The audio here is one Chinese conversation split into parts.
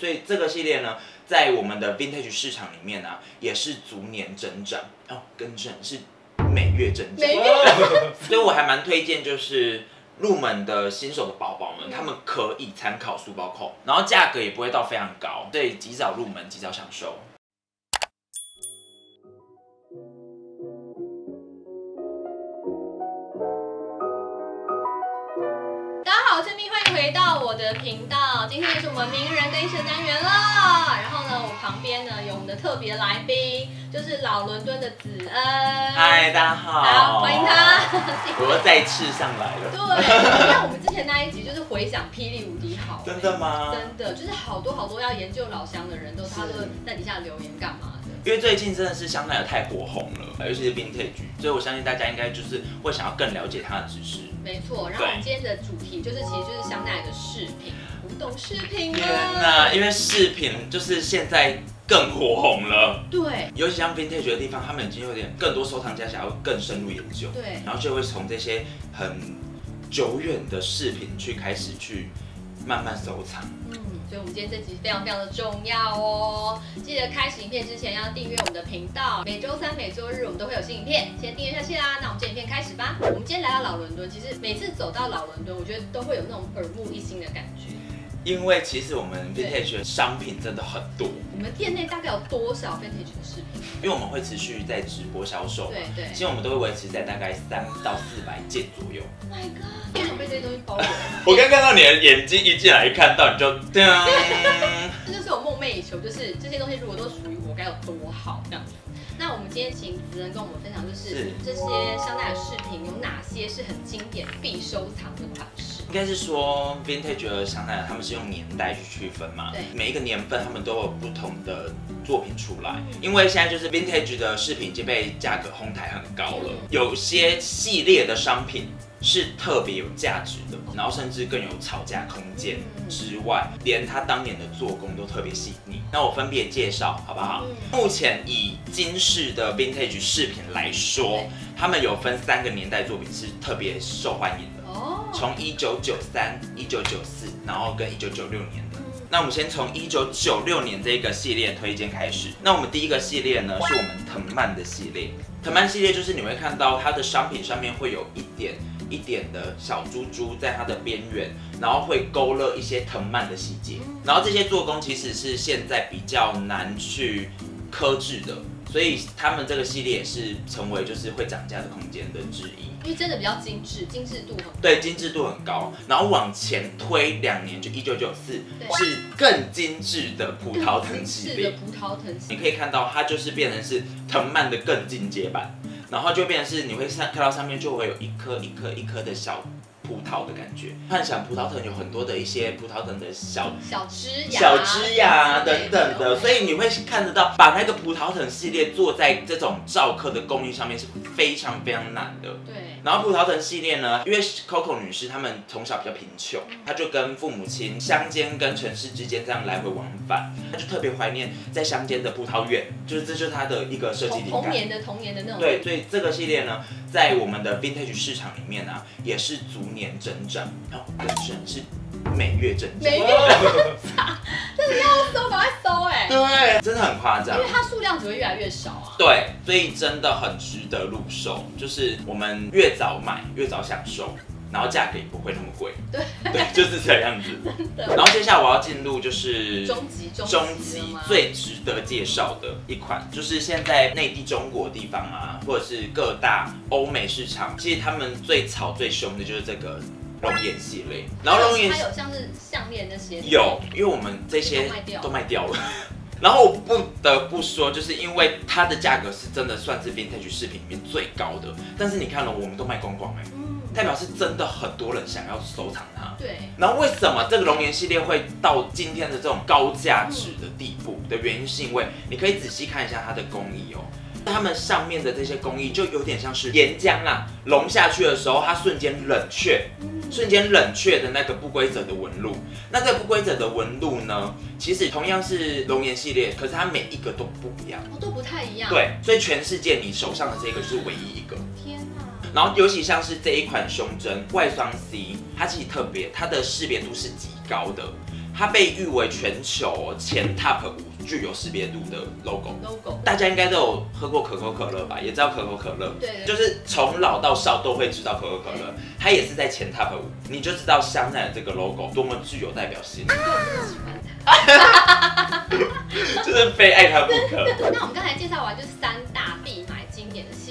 所以这个系列呢，在我们的 vintage 市场里面呢、也是逐年增长哦，更正是每月增长。每月 所以我还蛮推荐，就是入门的新手的宝宝们，嗯他们可以参考书包扣，然后价格也不会到非常高，所以及早入门，及早享受。的频道。今天是我们名人跟一生单元了。然后呢，我旁边呢有我们的特别来宾，就是老伦敦的子恩。嗨，大家好，好，欢迎他。我又再次上来了，对，前那一集就是回想霹雳无敌好，真的吗？真的就是好多好多要研究老乡的人都，他都在底下留言干嘛的。因为最近真的是香奈儿太火红了，尤其是 vintage，所以我相信大家应该就是会想要更了解它的知识。没错，然后我们今天的主题就是，其实就是香奈儿的饰品，古董饰品天啊。哪，因为饰品就是现在更火红了。对尤其像 vintage 的地方，他们已经有点更多收藏家想要更深入研究，对，然后就会从这些很久远的饰品去开始去慢慢收藏。嗯，所以我们今天这集非常非常的重要哦。记得开始影片之前要订阅我们的频道，每周三、每周日我们都会有新影片，先订阅下去啦。那我们这影片开始吧。我们今天来到老伦敦，其实每次走到老伦敦，我觉得都会有那种耳目一新的感觉。因为其实我们 vintage 的商品真的很多，你们店内大概有多少 vintage 的饰品？因为我们会持续在直播销售，对对其实我们都会维持在大概三到四百件左右。Oh my god！为什么被这些东西包围？我刚看到你的眼睛一进来一看到你就 噔，这就是我梦寐以求，就是这些东西如果都属于我，该有多好这样子。那我们今天请子仁跟我们分享，就是是这些香奈儿饰品有哪些是很经典必收藏的款式？应该是说 vintage 的香奈儿，他们是用年代去区分嘛，对每一个年份他们都有不同的作品出来。因为现在就是 vintage 的饰品已经被价格哄抬很高了，有些系列的商品是特别有价值的，然后甚至更有吵架空间之外，连它当年的做工都特别细腻。那我分别介绍好不好？目前以金饰的 vintage 饰品来说，他们有分三个年代作品是特别受欢迎的。哦，从一九九三、一九九四，然后跟一九九六年的。那我们先从一九九六年这个系列推荐开始。那我们第一个系列呢，是我们藤蔓的系列。藤蔓系列就是你会看到它的商品上面会有一点一点的小珠珠在它的边缘，然后会勾勒一些藤蔓的细节。然后这些做工其实是现在比较难去克制的，所以他们这个系列也是成为就是会涨价的空间的之一。因为真的比较精致，精致度很高。对，精致度很高。然后往前推两年，就一九九四是更精致的葡萄藤系列。的葡萄藤系你可以看到，它就是变成是藤蔓的更进阶版，然后就变成是你会上看到上面就会有一颗一颗一颗的小葡萄的感觉。幻想葡萄藤有很多的一些葡萄藤的小小枝芽、小枝芽等等的，所以以你会看得到，把那个葡萄藤系列做在这种造刻的工艺上面是非常非常难的。对然后葡萄藤系列呢，因为 Coco 女士她们从小比较贫穷，她就跟父母亲乡间跟城市之间这样来回往返，她就特别怀念在乡间的葡萄园，就是这就是她的一个设计童灵感。童年的童年的那种对，所以这个系列呢，在我们的 vintage 市场里面啊，也是逐年增长，哦，更甚是每月增长每。月这个要搜，赶快收哎、对，真的很夸张因为。它数量只会越来越少啊。对，所以真的很值得入手，就是我们越早买越早享受，然后价格也不会那么贵。对对，就是这样子。然后接下来我要进入就是终极终终极最值得介绍的一款，就是现在内地中国地方啊，或者是各大欧美市场，其实他们最炒最凶的就是这个龙眼系列。然后龙眼它有像是项链那些有，因为我们这些都卖掉了。然后我不得不说，就是因为它的价格是真的算是 vintage 饰品里面最高的，但是你看了，我们都卖光光哎、嗯，代表是真的很多人想要收藏它。对，然后为什么这个龙岩系列会到今天的这种高价值的地步的原因，是因为你可以仔细看一下它的工艺哦。它们上面的这些工艺就有点像是岩浆啊，融下去的时候，它瞬间冷却，瞬间冷却的那个不规则的纹路。那这不规则的纹路呢，其实同样是龙岩系列，可是它每一个都不一样。哦，都不太一样。，对，所以全世界你手上的这个是唯一一个。天哪，然后尤其像是这一款胸针外双 C，它其实特别，它的识别度是极高的。它被誉为全球前 Top 五具有识别度的 logo。logo，大家应该都有喝过可口可乐吧？也知道可口可乐，对对就是从老到少都会知道可口可乐，它也是在前 Top 五，你就知道香奈儿这个 logo 多么具有代表性，因为我真的喜欢它。就是非爱它不可。那我们刚才介绍完就是三大必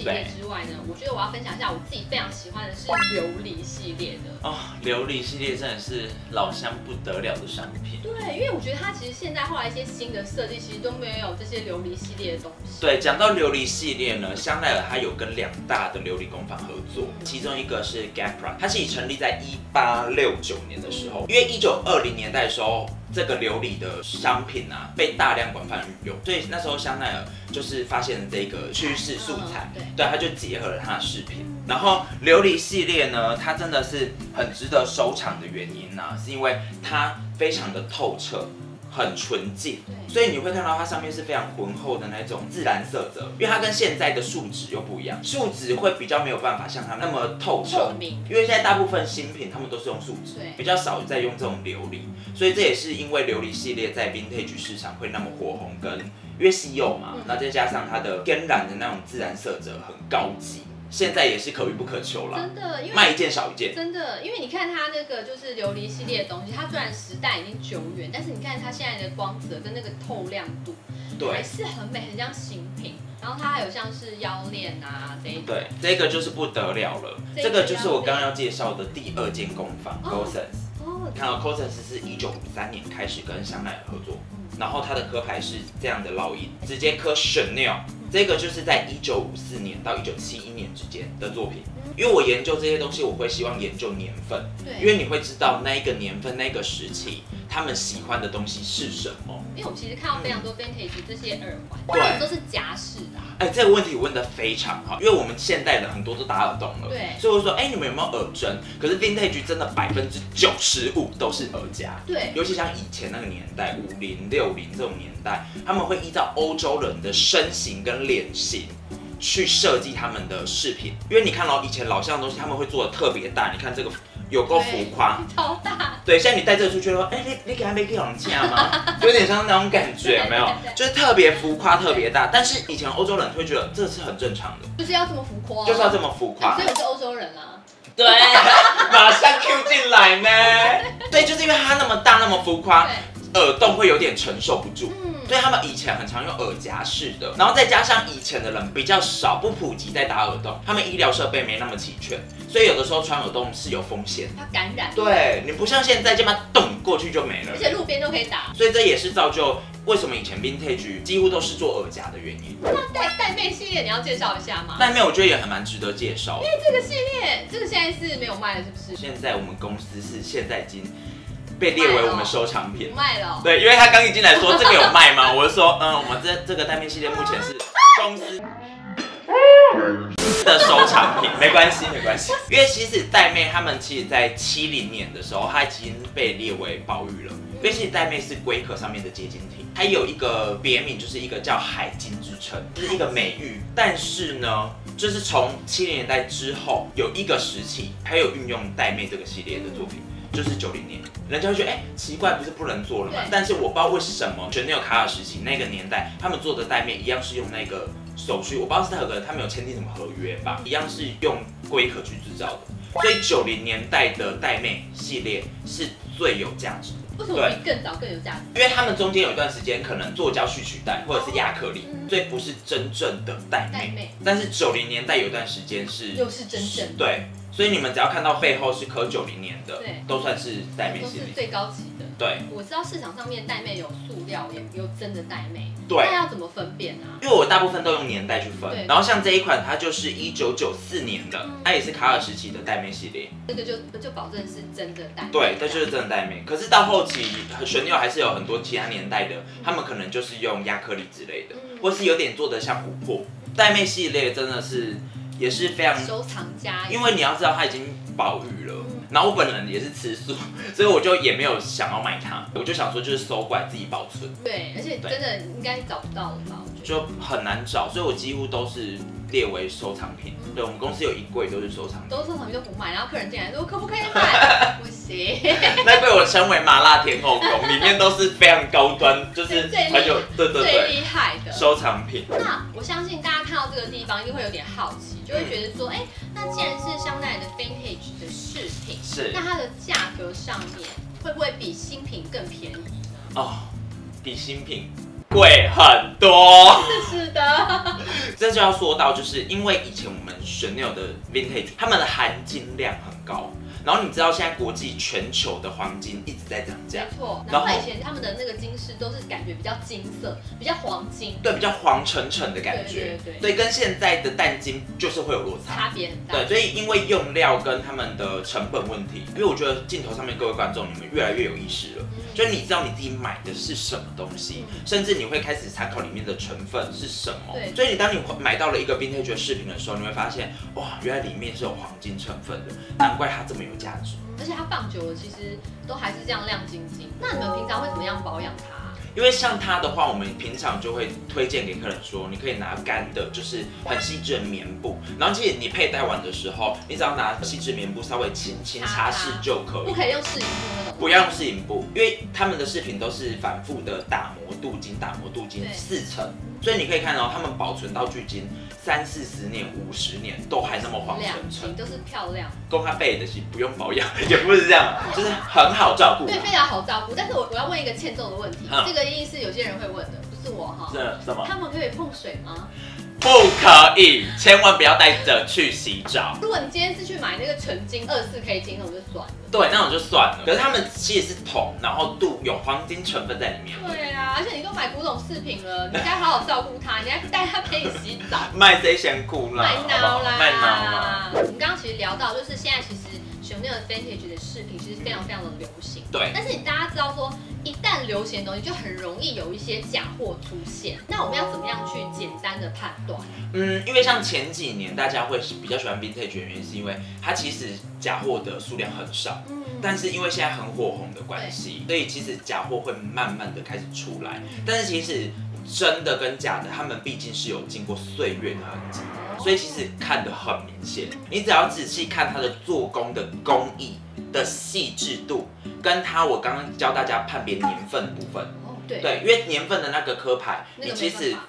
系列之外呢，我觉得我要分享一下我自己非常喜欢的是琉璃系列的。哦，琉璃系列真的是老乡不得了的商品。对，因为我觉得它其实现在后来一些新的设计，其实都没有这些琉璃系列的东西。对，讲到琉璃系列呢，香奈儿它有跟两大的琉璃工坊合作，其中一个是 Gapra，它是以成立在一八六九年的时候，因为一九二零年代的时候，这个琉璃的商品啊被大量广泛运用，所以那时候香奈儿就是发现了这个趋势素材，嗯对，它就结合了它的饰品。然后琉璃系列呢，它真的是很值得收藏的原因呢、是因为它非常的透彻，很纯净。所以你会看到它上面是非常浑厚的那种自然色泽，因为它跟现在的树脂又不一样，树脂会比较没有办法像它那么透彻。透，明。因为现在大部分新品他们都是用树脂，比较少在用这种琉璃，所以这也是因为琉璃系列在 vintage 市场会那么火红，跟因为稀有嘛嗯，那再加上它的天然的那种自然色泽很高级，现在也是可遇不可求了，真的，因为卖一件少一件。真的，因为你看它那个就是琉璃系列的东西，它虽然时代已经久远，但是你看它现在的光泽跟那个透亮度还对是很美，很像新品。然后它还有像是腰链啊这一种，对，这个就是不得了了，这个就是我刚刚要介绍的第二间工坊哦 Gosens。哦，看到 Cosens 是一九五三年开始跟香奈儿合作，然后它的刻牌是这样的烙印，直接刻 Chanel，这个就是在一九五四年到一九七一年之间的作品。因为我研究这些东西，我会希望研究年份，对，因为你会知道那一个年份、那个时期他们喜欢的东西是什么。因为我们其实看到非常多 vintage 这些耳环，对都是夹式的啊、哎，这个问题问的非常好，因为我们现代人很多都打耳洞了，对所以我说，哎，你们有没有耳针？可是 vintage 真的百分之九十五都是耳夹。对，尤其像以前那个年代，五零六零这种年代，他们会依照欧洲人的身形跟脸型去设计他们的饰品。因为你看到以前老像的东西，他们会做的特别大。你看这个有够浮夸，超大，对，现在你带这个出去说，哎、你你给他没给往下吗？有点像那种感觉，有没有？就是特别浮夸，特别大。但是以前欧洲人会觉得这是很正常的，就是要这么浮夸，就是要这么浮夸所以。我是欧洲人啊。对，马上 Q 进来呢。对，就是因为它那么大，那么浮夸，耳洞会有点承受不住。嗯，所以他们以前很常用耳夹式的，然后再加上以前的人比较少，不普及在打耳洞，他们医疗设备没那么齐全，所以有的时候穿耳洞是有风险。它感染，，对你不像现在这么动过去就没了而，且路边都可以打。所以这也是造就为什么以前 vintage 几乎都是做耳夹的原因。那带带妹系列你要介绍一下吗？戴妹我觉得也很蛮值得介绍因为。这个系列，这个现在是没有卖了，是不是？现在我们公司是现在已经被列为我们收藏品不。卖了哦。对，因为他刚一进来说这个有卖吗？我就说，嗯，我们这这个单面系列目前是公司 的收藏品，没关系，没关系。因为其实戴妹他们其实在七零年的时候，它已经被列为保育了。因为其实戴妹是龟壳上面的结晶体，它有一个别名，就是一个叫海金之称，就是一个美誉。但是呢，就是从七零年代之后，有一个时期，还有运用戴妹这个系列的作品。就是九零年，人家会觉得哎、奇怪，不是不能做了吗？但是我不知道为什么全 e l 卡尔时期那个年代，他们做的玳瑁一样是用那个手续，我不知道是他有个他们有签订什么合约吧，一样是用龟壳去制造的。所以九零年代的带妹系列是最有价值的，为什么比更早更有价值？因为他们中间有一段时间可能做胶去取代或者是亚克力，嗯所以不是真正的玳瑁。玳瑁但是九零年代有一段时间是又是真正，对，所以你们只要看到背后是刻九零年的对，都算是玳瑁都是系列。最高级的。对我知道市场上面带妹有塑料，也有真的带妹，对那，要怎么分辨啊？因为我大部分都用年代去分对，然后像这一款它就是一九九四年的嗯，它也是卡尔时期的带妹系列，这个就就保证是真的带妹。对，这就是真的带妹。可是到后期，玄佑还是有很多其他年代的，他们可能就是用亚克力之类的，嗯或是有点做的像琥珀。带妹系列真的是也是非常，收藏家，因为你要知道它已经保育了嗯。然后我本人也是吃素，所以我就也没有想要买它，我就想说就是收过来自己保存。对，而且真的应该找不到了吧？就很难找，所以我几乎都是列为收藏品。对我们公司有一柜都是收藏品。都收藏品都不卖，然后客人进来说可不可以买？不行，那被我称为麻辣天后宫，里面都是非常高端，就是很有对对最对厉害的。收藏品。那我相信大家看到这个地方，一定会有点好奇，就会觉得说，哎、那既然是香奈儿的 vintage 的饰品，是那它的价格上面会不会比新品更便宜？哦，比新品贵很多。是的，这就要说到，就是因为以前我们 Chanel 的 Vintage，他们的含金量很高。然后你知道现在国际全球的黄金一直在涨价没，错。然后以前他们的那个金饰都是感觉比较金色，比较黄金，对，比较黄沉沉的感觉，对对对跟现在的淡金就是会有落差。差别很大。对，所以因为用料跟他们的成本问题，因为我觉得镜头上面各位观众，你们越来越有意识了，嗯就是你知道你自己买的是什么东西，嗯甚至你会开始参考里面的成分是什么。对所以你当你买到了一个 vintage 的饰品的时候，你会发现，哇，原来里面是有黄金成分的，难怪它这么有价值。而且它放久了，其实都还是这样亮晶晶。那你们平常会怎么样保养它？因为像它的话，我们平常就会推荐给客人说，你可以拿干的，就是很细致的棉布，然后其实你佩戴完的时候，你只要拿细致棉布稍微轻轻擦拭就可以不。可以用试饮布那种。不要用饰影布，因为他们的饰品都是反复的打磨镀金，打磨镀金四层，所以你可以看到他们保存到距今三四十年、五十年都还那么黄亮沉沉。晶都是漂亮，供他背的是不用保养，也不是这样，就是很好照顾。对，非常好照顾。但是我我要问一个欠揍的问题，嗯这个一定是有些人会问的，不是我哈。是什么？他们可以碰水吗？不可以，千万不要带着去洗澡。如果你今天是去买那个纯金二四 K 金，那种就算了。对，那种就算了。可是他们其实是铜，然后镀有黄金成分在里面。对啊，而且你都买古董饰品了，你该好好照顾它，你还带它陪你洗澡。卖谁嫌苦啦？卖脑啦！卖脑啦。我们刚刚其实聊到，就是现在其实 Chanel 的 Vintage 的饰品其实非常非常的流行。对但是你大家知道说，一旦流行的东西，就很容易有一些假货出现。那我们要怎么样去简单的判断？嗯，因为像前几年大家会比较喜欢 vintage 的原因，是因为它其实假货的数量很少，嗯，但是因为现在很火红的关系，所以其实假货会慢慢的开始出来。但是其实真的跟假的，他们毕竟是有经过岁月的痕迹，所以其实看得很明显。你只要仔细看它的做工的工艺的细致度，跟它我刚刚教大家判别年份部分，哦，对，对，因为年份的那个刻牌，那个你其实法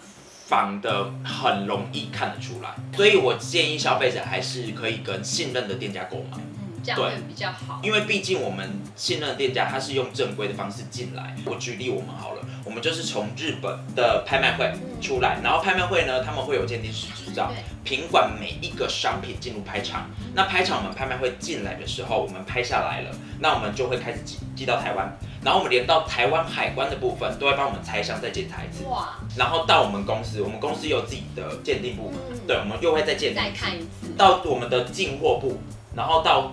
仿的很容易看得出来，所以我建议消费者还是可以跟信任的店家购买，嗯，这样会比较好。因为毕竟我们信任的店家他是用正规的方式进来。我举例我们好了，我们就是从日本的拍卖会嗯出来，然后拍卖会呢，他们会有鉴定师执照，对，品管每一个商品进入拍场。那拍场我们拍卖会进来的时候，我们拍下来了，那我们就会开始寄寄到台湾，然后我们连到台湾海关的部分都会帮我们拆箱再检查一次，哇，然后到我们公司，我们公司有自己的鉴定部，嗯，对，我们又会再鉴定再看一次。到我们的进货部，然后到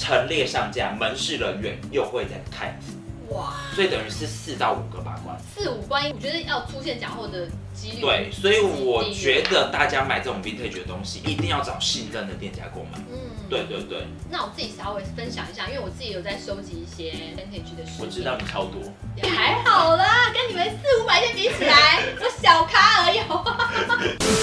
陈列上架，门市人员又会再看一次，哇，所以等于是四到五个把关。四五关，我觉得要出现假货的几率。对，所以我觉得大家买这种 vintage 的东西，一定要找信任的店家购买。嗯，对对对，那我自己稍微分享一下，因为我自己有在收集一些 vintage 的饰品。我知道你超多。也还好啦，跟你们四五百件比起来，我小咖而已。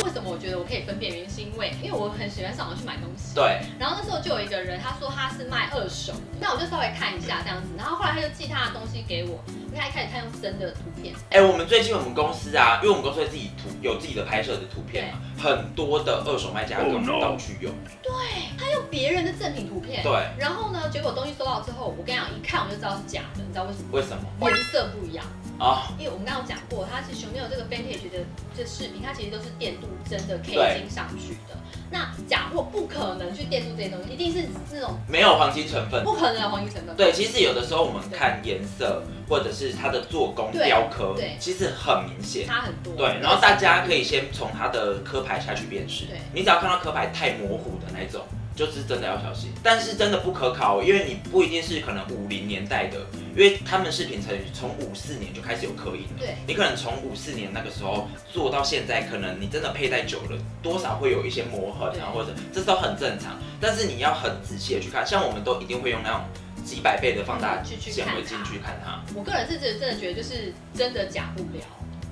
为什么我觉得我可以分辨原因？是因为因为我很喜欢上网去买东西。对，然后那时候就有一个人，他说他是卖二手，那我就稍微看一下这样子，然后后来他就寄他的东西给我，因为他一开始他用真的图片，哎、我们最近我们公司啊，因为我们公司会自己图有自己的拍摄的图片嘛，很多的二手卖家跟我们盗去用。对他用别人的正品图片，对，然后呢，结果东西收到之后，我跟你讲，一看我就知道是假的，你知道为什么？为什么颜色不一样。啊？因为我们刚刚有讲过，它是 Chanel 这个 vintage 的这饰品，它其实都是电镀真的 K 金上去的。那假货不可能去电镀这些东西，一定是那种没有黄金成分。不可能有黄金成分。对，其实有的时候我们看颜色或者是它的做工、雕刻对，其实很明显。差很多。对，然后大家可以先从它的刻牌下去辨识对。你只要看到刻牌太模糊的那种，就是真的要小心。但是真的不可考，因为你不一定是可能五零年代的，因为他们是品从从五四年就开始有刻印了。对你可能从五四年那个时候做到现在，可能你真的佩戴久了，多少会有一些磨痕啊，或者这都很正常。但是你要很仔细的去看，像我们都一定会用那种几百倍的放大显微镜去看它。我个人是真的真的觉得就是真的假不了，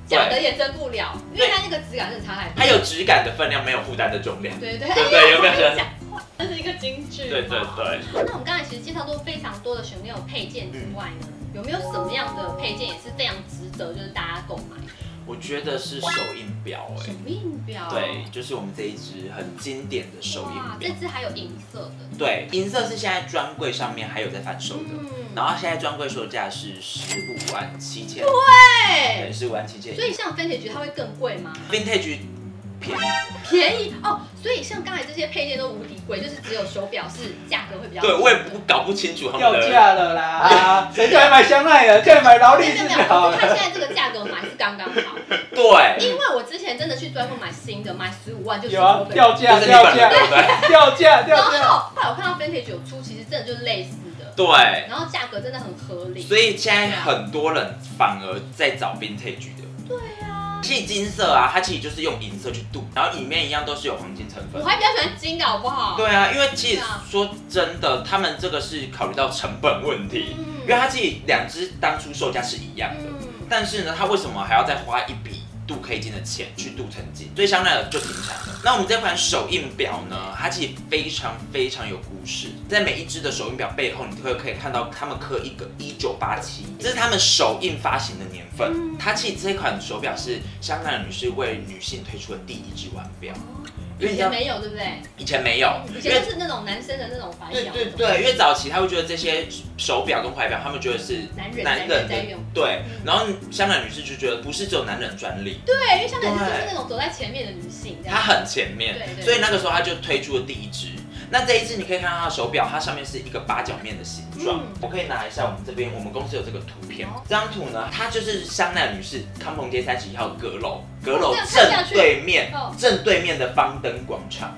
假的也真不了，因为它那个质感真的差太多。它有质感的分量，没有负担的重量。对对对对有没有觉得讲话这是一个金句。对对对。那我们刚才其实介绍过非常多的 Chanel 配件之外呢，有没有什么样的配件也是非常值得就是大家购买？我觉得是手印表哎、手印表。对，就是我们这一支很经典的手印哇，表这。支还有银色的。对，银色是现在专柜上面还有在贩售的，嗯，然后现在专柜售价是十五万七千，对，对。十五万七千。所以像 Vintage 它会更贵吗？vintage 便宜，便宜哦，所以像刚才这些配件都无敌贵，就是只有手表是价格会比较对我也不搞不清楚他掉们的。价了啦！谁叫你买香奈儿？叫你买劳力士没有没有，就好了。可是它现在这个价格买是刚刚好，对，因为我之前真的去专柜买新的，买十五万就有啊，掉价掉价对？掉价然掉价。后后来我看到 Vintage 有出，其实真的就是类似的，对，然后价格真的很合理。所以现在很多人反而在找 vintage 的。对啊，其实金色啊，它其实就是用银色去镀，然后里面一样都是有黄金成分我。还比较喜欢金的好不好？对啊，因为其实说真的，他们这个是考虑到成本问题，嗯因为它自己两只当初售价是一样的，嗯，但是呢，它为什么还要再花一笔镀 K 金的钱去镀成金？所以香奈儿就停产了。那我们这款手印表呢，它其实非常非常有故事，在每一只的手印表背后，你会可以看到他们刻一个一九八七，这是他们手印发行的年份。嗯它其实这款手表是香奈儿女士为女性推出的第一只腕表，以前没有，对不对？以前没有，以前都是那种男生的那种怀对表，对对，因为早期他会觉得这些手表跟怀表，他们觉得是男人男人的在用。对嗯，然后香港女士就觉得不是只有男人专利，对，因为香港女士是那种走在前面的女性，她很前面对，所以那个时候她就推出了第一支。那这一只你可以看到它的手表，它上面是一个八角面的形状。嗯我可以拿一下我们这边，我们公司有这个图片好。这张图呢，它就是香奈儿女士康鹏街三十一号阁楼，阁楼正去对面哦，正对面的方登广场。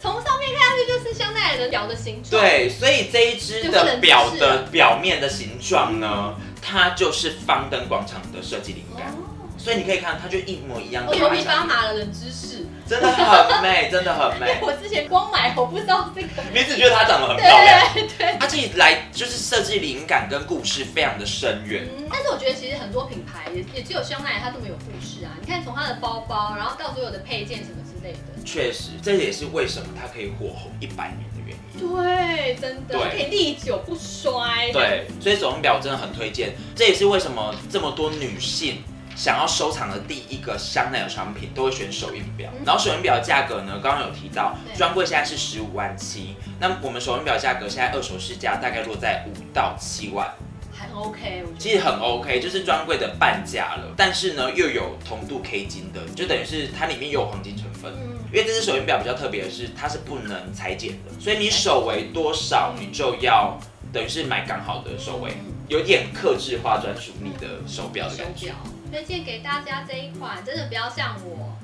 从上面看下去就是香奈儿的表的形状。，对，所以这一支就不能的表的表面的形状呢，它就是方登广场的设计灵感。哦，所以你可以看，它就一模一样。我头皮发，麻了，的知识。真的很美，真的很美。我之前光买，我不知道这个。你只觉得它长得很漂亮，对对。它自己来就是设计灵感跟故事非常的深远。嗯，但是我觉得其实很多品牌也也只有香奈儿它这么有故事啊。你看从它的包包，然后到所有的配件什么之类的。确实，这也是为什么它可以火红一百年的原因。对，真的，它可以历久不衰。，对，所以手工表真的很推荐。这也是为什么这么多女性想要收藏的第一个香奈儿商品都会选手印表。嗯然后手印表的价格呢，刚刚有提到，对专柜现在是十五万七，那我们手印表价格现在二手市价大概落在五到七万。还 OK，我其实很 OK，就是专柜的半价了，但是呢又有铜镀 K 金的，就等于是它里面又有黄金成分。。嗯，因为这只手印表比较特别的是，它是不能裁剪的，所以你手围多少，你就要等于是买刚好的手围，有点克制化专属你的手表的感觉表。推荐给大家这一款，真的不要像我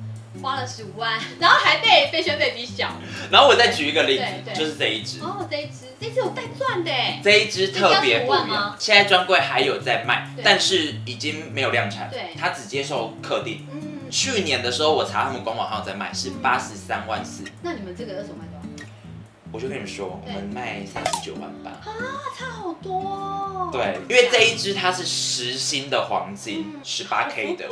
花了十五万，然后还被被宣贝比小。然后我再举一个例子，就是这一只。哦，这一只，这一只有带钻的哎。这一只特别不这要15万一样吗，现在专柜还有在卖，但是已经没有量产对，它只接受客定。嗯，去年的时候，我查他们官网上有在卖，是八十三万四。那你们这个二手卖？我就跟你们说，我们卖三十九万八。啊，差好多哦。对，因为这一支它是实心的黄金，嗯十八 K 的。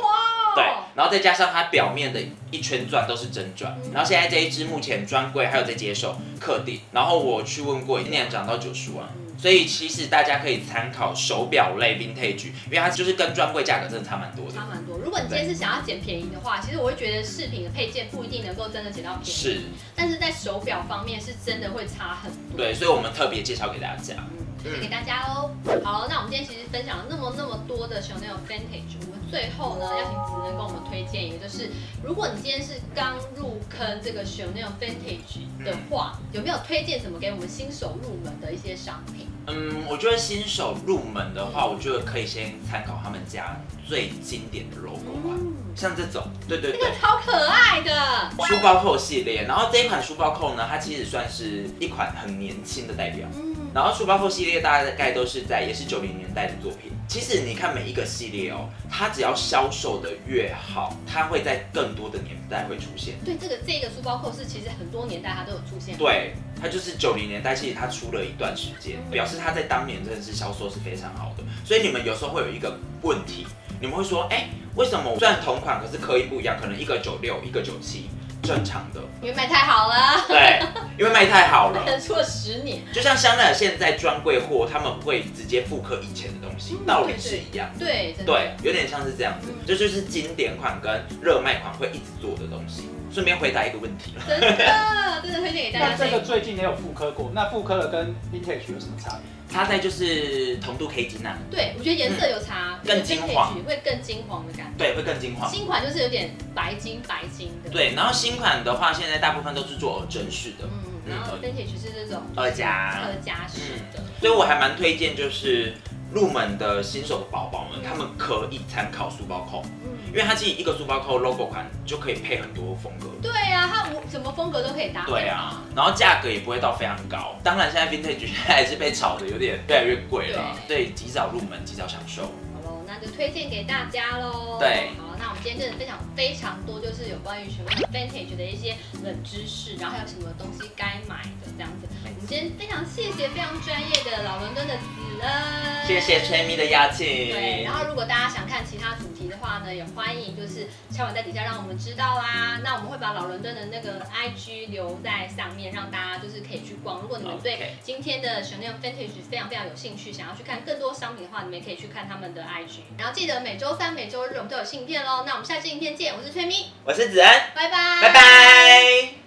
对，然后再加上它表面的一圈钻都是真钻，嗯然后现在这一支目前专柜还有在接受客定，然后我去问过，一年涨到九十万，嗯所以其实大家可以参考手表类 vintage，因为它就是跟专柜价格真的差蛮多的差。蛮多。如果你今天是想要捡便宜的话，其实我会觉得饰品的配件不一定能够真的捡到便宜，是，但是在手表方面是真的会差很多。对，所以我们特别介绍给大家。嗯，推荐给大家哦。好，那我们今天其实分享了那么那么多的 Chanel Vintage，我们最后呢要请子能跟我们推荐，一个就是如果你今天是刚入坑这个 Chanel Vintage 的话，有没有推荐什么给我们新手入门的一些商品？嗯，我觉得新手入门的话，我觉得可以先参考他们家最经典的 logo 款，嗯，像这种，对对对这个。超可爱的。书包扣系列，然后这一款书包扣呢，它其实算是一款很年轻的代表。嗯，然后书包扣系列大概都是在也是九零年代的作品。其实你看每一个系列哦，它只要销售的越好，它会在更多的年代会出现。对，这个这个书包扣是其实很多年代它都有出现。，对，它就是九零年代，其实它出了一段时间，表示它在当年真的是销售是非常好的。所以你们有时候会有一个问题，你们会说，哎，为什么虽然同款，可是刻印不一样？可能一个九六，一个九七，正常的。因为卖太好了，对，因为卖太好了。可能出了十年。就像香奈儿现在专柜货，他们会直接复刻以前的东西，嗯道理是一样。对，真的对，有点像是这样子，这就是经典款跟热卖款会一直做的东西。顺便回答一个问题了，真的真的推荐给大家那这个最近也有复刻过，那复刻的跟 vintage 有什么差别？差在就是铜镀 K 金啊，对，我觉得颜色有差，嗯更金黄。会更金黄的感觉。对，会更金黄。新款就是有点白金白金的，，对，然后新款的话，现在大部分都是做耳针式的，嗯，然后 vintage 是这种二加。二加式的，所以我还蛮推荐，就是入门的新手的宝宝们，他们可以参考书包扣，因嗯，为它其实一个书包扣 logo 款就可以配很多风格。对啊，它无什么风格都可以搭配，对啊，，然后价格也不会到非常高。当然，现在 vintage 现在还是被炒的有点越来越贵了。对，及早入门，及早享受。好喽，那就推荐给大家喽。对好，那我们今天真的分享非常多，就是有关于询问 vintage 的一些冷知识，然后还有什么东西该买的这样子。我们今天非常谢谢非常专业的老伦敦的子恩，谢谢吹咪的邀请。对，然后如果大家想看其他主题的话呢，也欢迎就是敲完在底下让我们知道啦。那我们会把老伦敦的那个 IG 留在上面，让大家就是可以去逛。如果你们对今天的 Chanel Vintage 非常非常有兴趣，想要去看更多商品的话，你们也可以去看他们的 IG。然后记得每周三、每周日我们都有新影片喽。那我们下期影片见，我是崔咪，我是子恩，拜拜，拜拜。